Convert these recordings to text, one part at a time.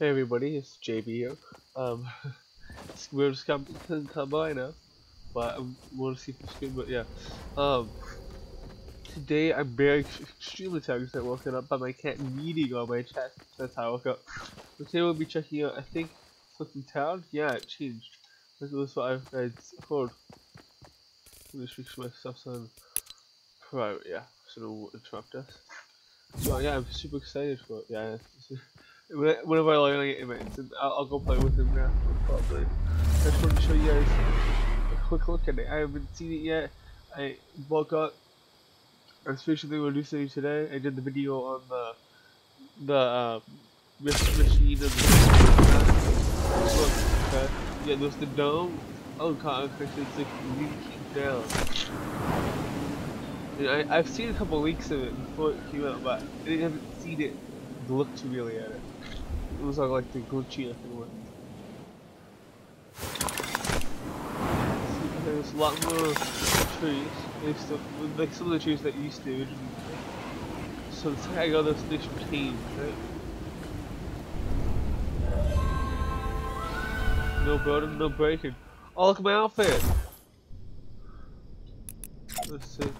Hey everybody, it's JB here. Um, we're just couldn't come by now, but I want to see it's good. But yeah, um, today I'm very extremely tired because I woken up by my cat kneading on my chest. That's how I woke up. So today we'll be checking out. I think something town. Yeah, it changed. This was what I've I'd heard. Let me fix my stuff on private. Yeah, so it will interrupt us. So yeah, I'm super excited for it. Yeah. Whenever I learn it, I'll, I'll go play with him now. Probably. I just want to show you guys a quick look at it. I haven't seen it yet. I woke up. I was finishing releasing today. I did the video on the the uh, machine and the uh, yeah, there's the dome. Oh god, it's like leaking down. I, I've seen a couple leaks of it before it came out, but I haven't seen it look too really at it. It was like the glitchy looking one. There's a lot more trees. Used like some of the trees that used to. So it's like I got this this change, right? No building, no breaking. Oh look at my outfit! Let's see.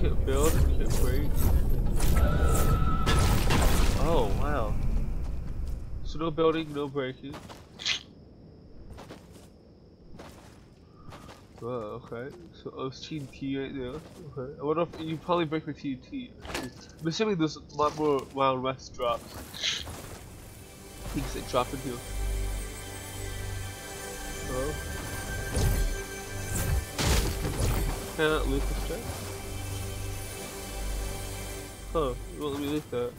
can't build. Oh, wow. So no building, no breaking. Oh, okay. So oh, it's TNT right there. Okay. I wonder if you probably break with TNT. I'm assuming there's a lot more Wild West drops. Things that drop in here. Oh. Cannot loot this. Huh, you won't let me lift that.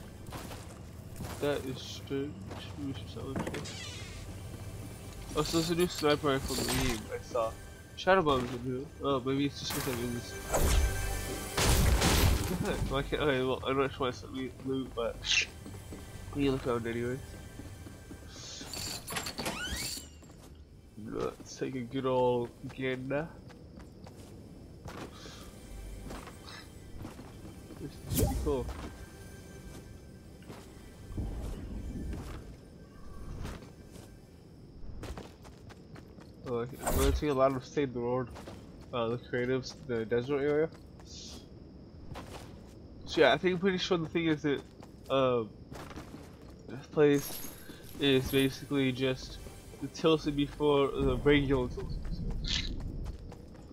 That is strange. Oh, so there's a new sniper rifle meme I saw. Shadow Bomb is new. Oh, maybe it's just because I'm in this. well, I can't. Okay, well, I don't sure want to loot, but we look around anyway. Let's take a good old gander. This is cool. Uh, we're seeing a lot of Save the World, uh, the creatives, the desert area. So yeah, I think I'm pretty sure the thing is that, uh, this place is basically just the Tilson before the regular Tilson.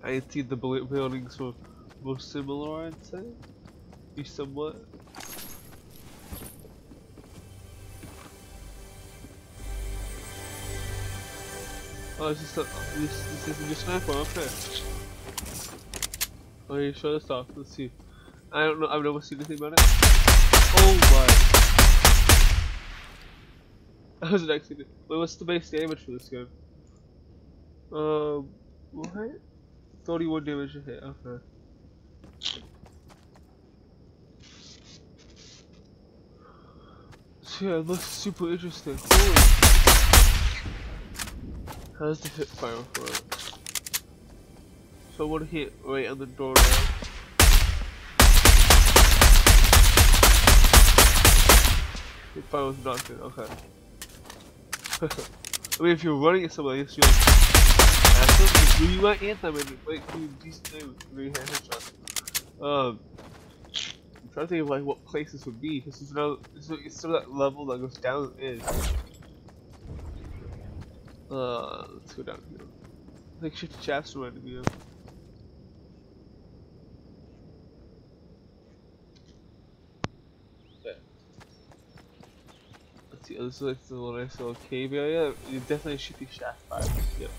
I see the buildings were most similar, I'd say be somewhat. Oh, is this, a, this, this isn't just sniper, okay. Oh, you show this off, let's see. I don't know, I've never seen anything about it. Oh my. That was an accident. Wait, what's the base damage for this gun? Um, what? 31 damage a hit, okay. Yeah, it looks super interesting. Holy. How's the hit fire for it? So I want to hit right on the door now. Hit fire was not good, okay. I mean, if you're running at somebody, it's just awesome. You might anthem and like do decent things with three hand headshots. Um, trying to think of like what place this would be. This is no, it's, it's still that level that goes down is. Uh, let's go down here. I think shift chest reminded me of. Let's see, this is like the little nice little cave area. You definitely should be shaft. Yep.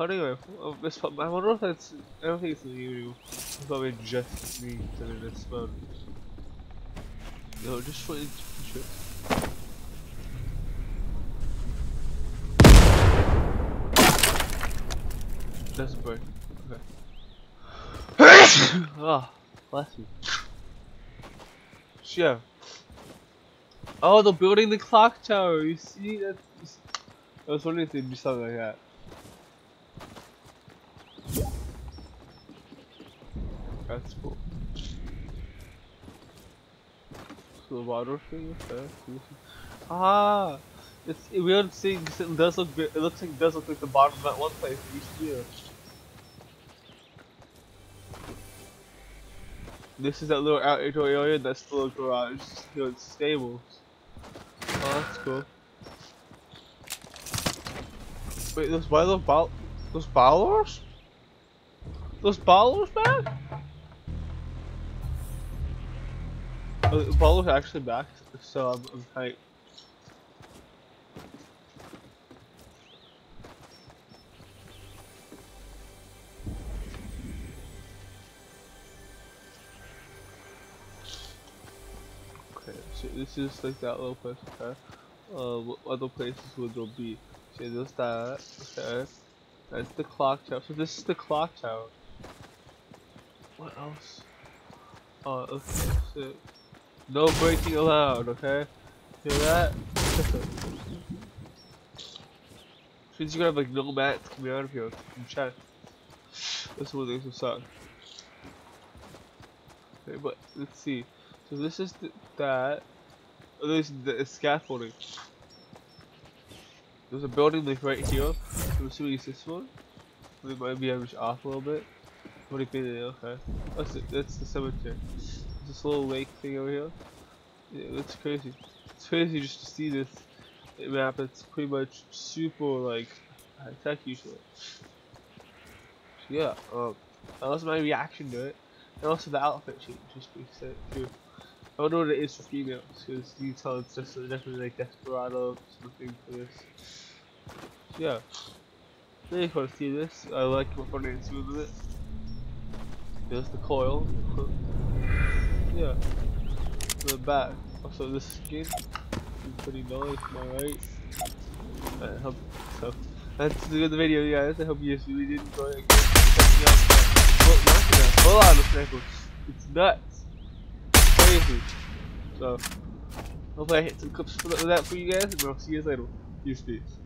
Oh, this I wonder if that's. I don't think it's new. It's probably just me in this mode. No, just for interest. That's a bird. Okay. oh, bless you. Yeah. Oh, they're building the clock tower. You see, that's. I was wondering if they'd do something like that. That's cool. Okay. Ah, it's weird seeing it does look. It looks like it does look like the bottom of that one place we used. This is that little outdoor area. That's the little garage. You know, it's stables. Oh, that's cool. Wait, those why those ball those ballers? Those ballers back? Oh, the ballers actually back, so I'm, I'm hyped. Okay, this is like that little place, okay? Uh, other places would there be? Okay, there's that, okay. That's the clock tower. So this is the clock tower. What else? Oh, okay. No breaking allowed, okay? Hear that? Since you're gonna have like no mats coming out of here from chat. This one makes some suck. Okay, but let's see. So this is the, that. Oh, this is the scaffolding. There's a building like right here. I'm assuming it's this one. It might be average off a little bit. What do you think? Okay. That's it. That's the cemetery. This little lake thing over here. Yeah, that's crazy. It's crazy just to see this map. It's pretty much super like high tech usually. yeah. Um. That was my reaction to it. And also the outfit change, just be sick too. I don't know what it is for females, because you tell it's just a definitely like desperado something for this. Yeah. Really fun to see this. I like what Fortnite's doing with it. There's the coil. yeah. The back. Also this skin is pretty nice, am I right? I hope so. That's the video guys. I hope you guys really did enjoy it. It's nuts crazy. So, hopefully I hit some clips for that for you guys, and I'll see you guys later. Peace, peace.